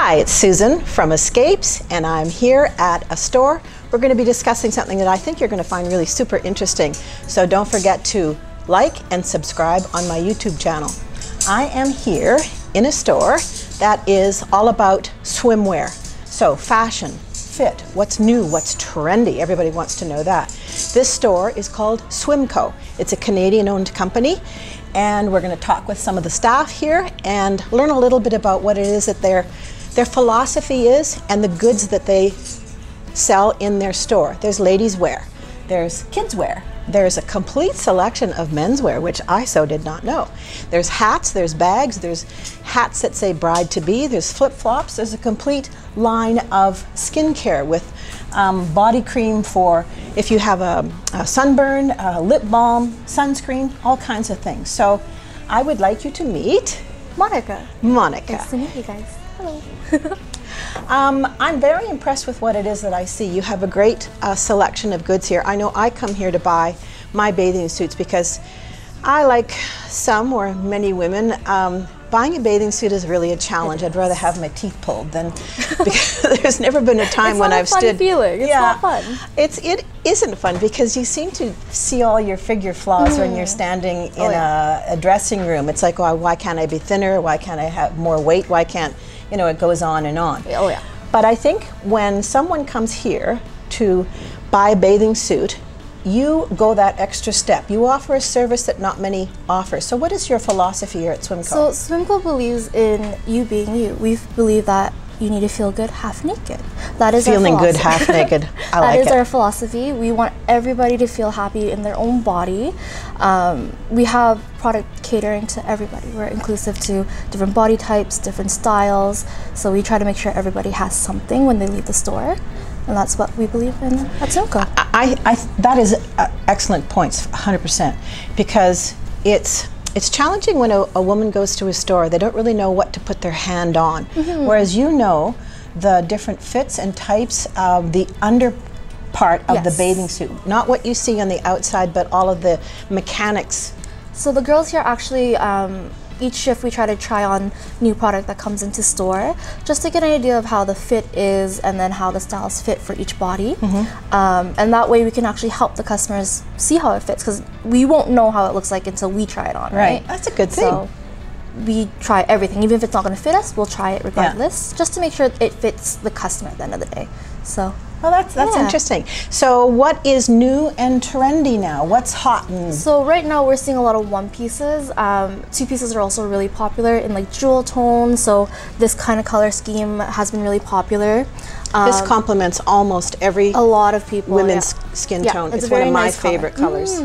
Hi, it's Susan from Escapes, and I'm here at a store. We're going to be discussing something that I think you're going to find really super interesting. So don't forget to like and subscribe on my YouTube channel. I am here in a store that is all about swimwear. So, fashion, fit, what's new, what's trendy. Everybody wants to know that. This store is called Swimco. It's a Canadian owned company, and we're going to talk with some of the staff here and learn a little bit about what it is that their their philosophy is and the goods that they sell in their store. There's ladies wear, there's kids wear, there's a complete selection of menswear, which I so did not know. There's hats, there's bags, there's hats that say bride to be, there's flip flops, there's a complete line of skincare with um, body cream for if you have a, a sunburn, a lip balm, sunscreen, all kinds of things. So I would like you to meet Monica. Monica. Nice to meet you guys. Hello. Um, I'm very impressed with what it is that I see. You have a great uh, selection of goods here. I know I come here to buy my bathing suits because I, like some or many women, um, buying a bathing suit is really a challenge. I'd rather have my teeth pulled than because there's never been a time It's when I've fun stood. feeling. It's not fun. It's it isn't fun because you seem to see all your figure flaws when you're standing in Oh, yeah. a, a dressing room. It's like, oh, why can't I be thinner? Why can't I have more weight? Why can't you know? It goes on and on. Oh, yeah. But I think when someone comes here to buy a bathing suit, you go that extra step. You offer a service that not many offer. So, what is your philosophy here at Swimco? So Swimco believes in you being you. We believe that you need to feel good half naked. That is Feeling good half naked. I That like is it. our philosophy. We want everybody to feel happy in their own body. Um, we have product catering to everybody. We're inclusive to different body types, different styles. So we try to make sure everybody has something when they leave the store, and that's what we believe in at Swimco. I, I, that is uh, excellent points, 100%, because it's it's challenging when a, a woman goes to a store. They don't really know what to put their hand on, Mm-hmm. whereas you know the different fits and types of the under part of the bathing suit, not what you see on the outside, but all of the mechanics. So the girls here actually, um, each shift we try to try on new product that comes into store, just to get an idea of how the fit is and then how the styles fit for each body. Um, and that way we can actually help the customers see how it fits because we won't know how it looks like until we try it on, right? That's a good thing. So we try everything, even if it's not going to fit us, we'll try it regardless, just to make sure it fits the customer at the end of the day. So well, that's that's Yeah. interesting. So, what is new and trendy now? What's hot and So right now we're seeing a lot of one pieces. Um, two pieces are also really popular in like jewel tone. So this kind of color scheme has been really popular. Um, this complements almost every a lot of people. women's yeah. skin Yeah, tone. it's It's, one of my nice color. favorite colors.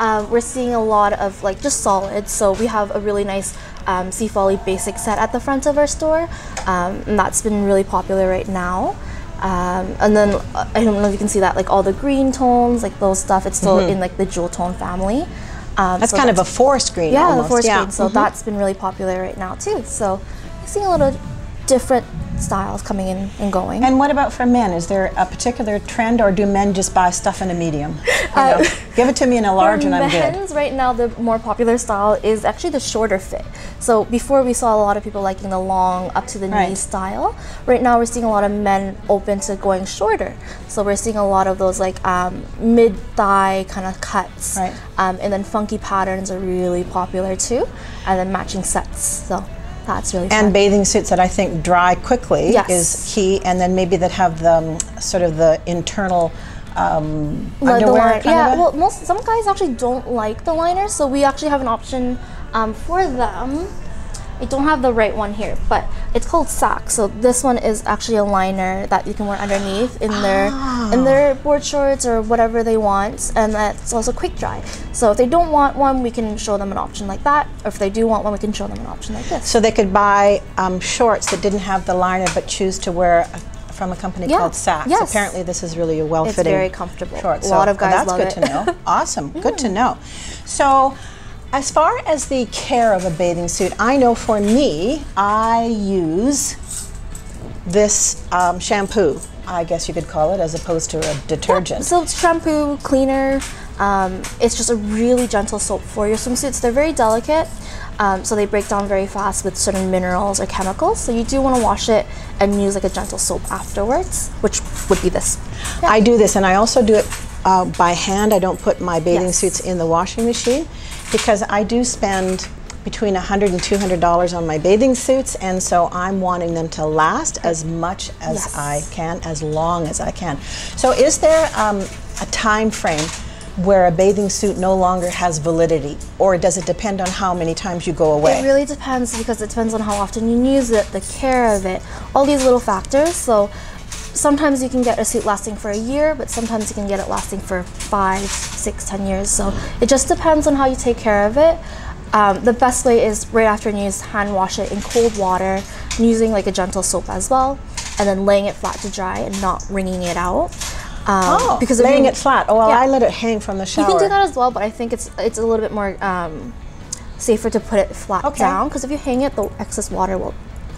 Um, we're seeing a lot of like just solids. So we have a really nice um, Seafolly basic set at the front of our store, um, and that's been really popular right now. Um, and then uh, I don't know if you can see that like all the green tones, like those stuff. It's still in like the jewel tone family. Um. That's so kind of a forest green yeah, almost. the forest yeah. green. So Mhm. that's been really popular right now too. So we're seeing a lot of different styles coming in and going. And what about for men? Is there a particular trend, or do men just buy stuff in a medium? Uh, give it to me in a large, and I'm good. men's, right now, the more popular style is actually the shorter fit. So before we saw a lot of people liking the long up to the knee style. Right now, we're seeing a lot of men open to going shorter. So we're seeing a lot of those like um, mid thigh kind of cuts. Right. Um, and then funky patterns are really popular too. And then matching sets. So that's really And fun. bathing suits that I think dry quickly Yes. is key, and then maybe that have the um, sort of the internal um, Like underwear. yeah, of well, most some guys actually don't like the liners, so we actually have an option um, for them. I don't have the right one here, but it's called sack. So this one is actually a liner that you can wear underneath in their in ah. their board shorts or whatever they want, and that's also quick dry. So if they don't want one, we can show them an option like that, or if they do want one, we can show them an option like this. so they could buy um, shorts that didn't have the liner, but choose to wear a, from a company Yeah, called Saxx. yes. Apparently, this is really a well-fitting. very comfortable. Short. A lot of guys that's love good it. to know. Awesome. Good to mm. know. So. As far as the care of a bathing suit, I know for me, I use this um, shampoo, I guess you could call it, as opposed to a detergent. So it's shampoo, cleaner, Um, it's just a really gentle soap for your swimsuits. They're very delicate, um, so they break down very fast with certain minerals or chemicals. So you do want to wash it and use like a gentle soap afterwards, which would be this. Yeah. I do this, and I also do it uh, by hand. I don't put my bathing Yes. suits in the washing machine because I do spend between $100 and 200 dollars on my bathing suits and so I'm wanting them to last as much as Yes. I can as long as I can so is there um, a time frame where a bathing suit no longer has validity or does it depend on how many times you go away It really depends because it depends on how often you use it, the care of it, all these little factors. So sometimes you can get a suit lasting for a year, but sometimes you can get it lasting for five, six, ten years. So it just depends on how you take care of it. Um, the best way is right after you use, hand wash it in cold water, using like a gentle soap as well, and then laying it flat to dry and not wringing it out. Um, oh because laying you- it flat oh well Yeah. I let it hang from the shower you can do that as well, but I think it's it's a little bit more um, safer to put it flat Okay. down because if you hang it, the excess water will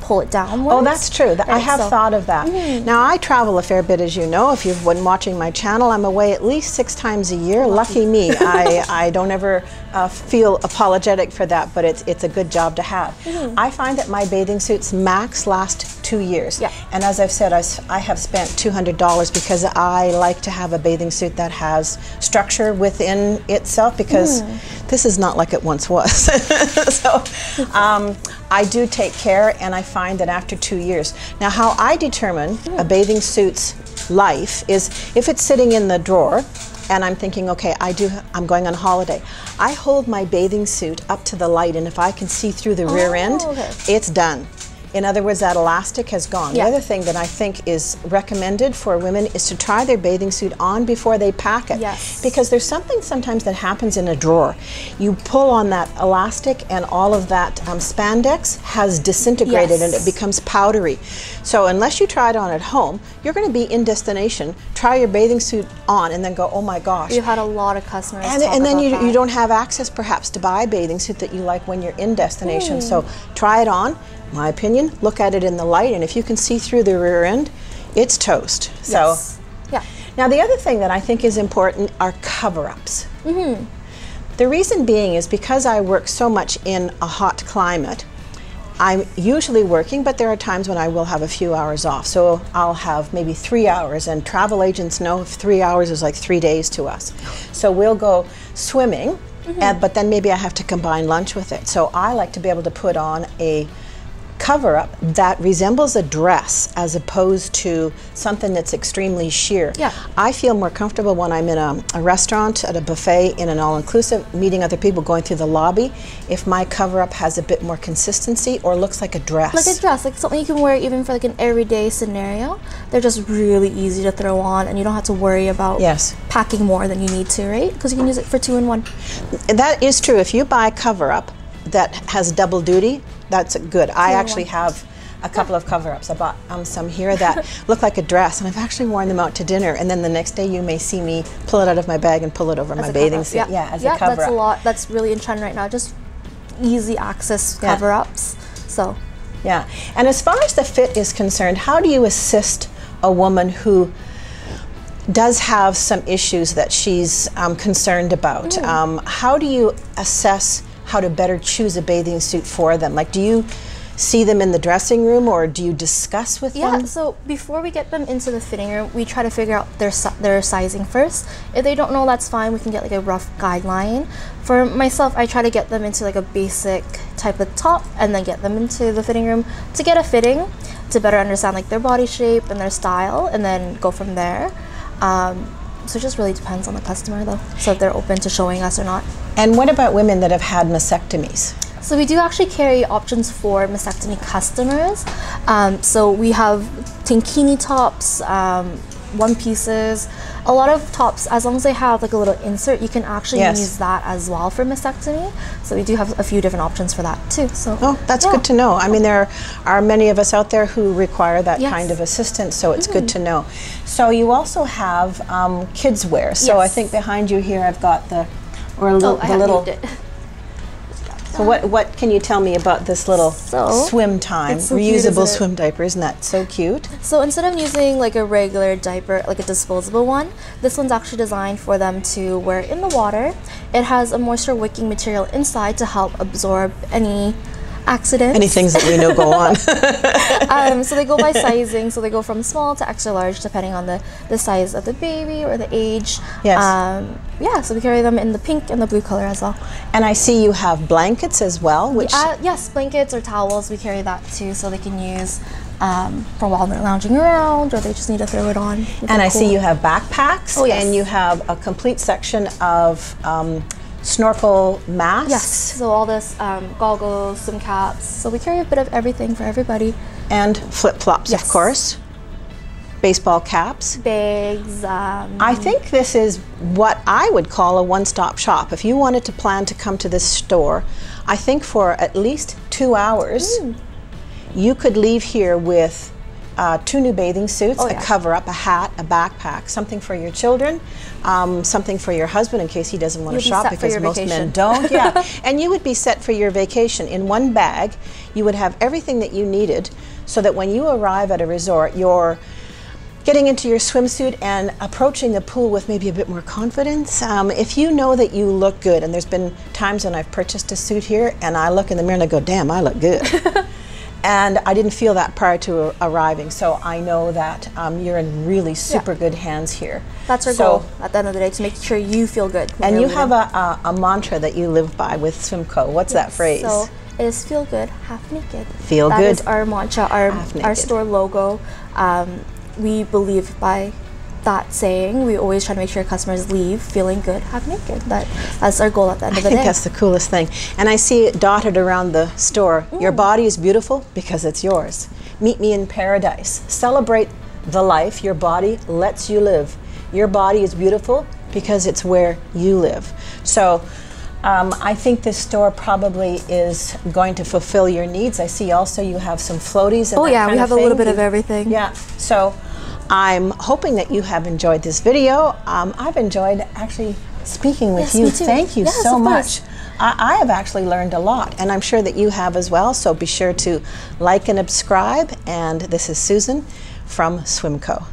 pull it down. Oh, that's true. That- I have so- thought of that. Mm. Now, I travel a fair bit, as you know. If you've been watching my channel, I'm away at least six times a year. Lucky me. I, I don't ever uh, feel apologetic for that, but it's, it's a good job to have. I find that my bathing suits max last two years. Yeah. And as I've said, I have spent $200 because I like to have a bathing suit that has structure within itself because this is not like it once was. so um, I do take care and I find that after two years. Now, how I determine a bathing suit's life is if it's sitting in the drawer and I'm thinking, okay, I do, I'm going on holiday. I hold my bathing suit up to the light, and if I can see through the rear end, Oh, okay. it's done. In other words, that elastic has gone. Yeah. The other thing that I think is recommended for women is to try their bathing suit on before they pack it. Yes. Because there's something sometimes that happens in a drawer. You pull on that elastic, and all of that um, spandex has disintegrated and it becomes powdery. So, unless you try it on at home, you're going to be in destination, try your bathing suit on, and then go, oh my gosh. We've had a lot of customers. And, and then you, that. you don't have access perhaps to buy a bathing suit that you like when you're in destination. So try it on. My opinion, look at it in the light, and if you can see through the rear end, it's toast. So Yes. yeah. now the other thing that I think is important are cover-ups. Mm-hmm. The reason being is because I work so much in a hot climate. I'm usually working, but there are times when I will have a few hours off. So I'll have maybe three hours, and travel agents know if three hours is like three days to us. So we'll go swimming, and, but then maybe I have to combine lunch with it. So I like to be able to put on a cover up that resembles a dress as opposed to something that's extremely sheer. Yeah. I feel more comfortable when I'm in a, a restaurant, at a buffet, in an all inclusive, meeting other people, going through the lobby, if my cover up has a bit more consistency or looks like a dress. Like a dress, like something you can wear even for like an everyday scenario. They're just really easy to throw on, and you don't have to worry about Yes. packing more than you need to, right? Because you can use it for two in one. That is true. If you buy a cover up that has double duty, that's good. I actually have a couple of cover ups. I bought um, some here that look like a dress, and I've actually worn them out to dinner. And then the next day, you may see me pull it out of my bag and pull it over my As a bathing suit. Yeah, as yeah, a cover that's a lot. That's really in trend right now. Just easy access Yeah. cover ups. So Yeah. And as far as the fit is concerned, how do you assist a woman who does have some issues that she's um, concerned about? Mm. Um, how do you assess how to better choose a bathing suit for them? Like, do you see them in the dressing room or do you discuss with Yeah, them? Yeah, so before we get them into the fitting room, we try to figure out their their sizing first. If they don't know, that's fine. We can get like a rough guideline. For myself, I try to get them into like a basic type of top, and then get them into the fitting room to get a fitting, to better understand like their body shape and their style, and then go from there. Um, so it just really depends on the customer, though. So if they're open to showing us or not. And what about women that have had mastectomies? So we do actually carry options for mastectomy customers. Um, so we have tankini tops, um, one pieces, a lot of tops. As long as they have like a little insert, you can actually Yes. use that as well for mastectomy. So we do have a few different options for that too. So Oh, that's yeah. good to know. I mean, there are many of us out there who require that Yes. Mm-hmm. kind of assistance, so it's good to know. So you also have um, kids wear. So I think behind you here, I've got the or a Oh, the little it. So what what can you tell me about this little So, swim time so reusable isn't swim diaper? Isn't that so cute? So instead of using like a regular diaper, like a disposable one, this one's actually designed for them to wear in the water. It has a moisture wicking material inside to help absorb any accidents. Any things that we know go on. um, so they go by sizing. So they go from small to extra large, depending on the, the size of the baby or the age. Yes. Um, yeah. So we carry them in the pink and the blue color as well. and I see you have blankets as well, which Uh, yes, blankets or towels. We carry that too, so they can use um, for while they're lounging around, or they just need to throw it on. And I see you have backpacks Oh, yes. and you have a complete section of um, snorkel masks Yes. So all this um, goggles, swim caps. So we carry a bit of everything for everybody. and flip-flops, of course. Baseball caps. Bags. Um, I think this is what I would call a one-stop shop. If you wanted to plan to come to this store, I think for at least two hours, Hmm. you could leave here with uh, two new bathing suits, Oh, a cover-up, a hat, a backpack, something for your children, um, something for your husband in case he doesn't want to shop because most men don't. Yeah, and you would be set for your vacation in one bag. You would have everything that you needed, so that when you arrive at a resort, you're getting into your swimsuit and approaching the pool with maybe a bit more confidence. Um, if you know that you look good, and there's been times when I've purchased a suit here and I look in the mirror and I go, damn, I look good. and I didn't feel that prior to arriving, so I know that um, you're in really super good hands here. that's our So- goal at the end of the day to make sure you feel good. And you're have a, a, a mantra that you live by with Swimco. What's that phrase? So it is feel good, half naked. Feel That good, is our mantra, our our store logo. Um, we believe by that saying. We always try to make sure customers leave feeling good, half naked. That that's our goal at the end I of the day. I think that's the coolest thing. And I see it dotted around the store. Your Mm. body is beautiful because it's yours. Meet me in paradise. Celebrate the life your body lets you live. Your body is beautiful because it's where you live. So um, I think this store probably is going to fulfill your needs. I see also you have some floaties. And Oh, yeah, we have a little bit of everything. Yeah. So I'm hoping that you have enjoyed this video. Um, I've enjoyed actually speaking with Yes, you. Thank you Yes, so much. I, I have actually learned a lot, and I'm sure that you have as well. So be sure to like and subscribe. And this is Susan from Swimco.